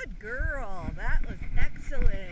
Good girl. That was excellent.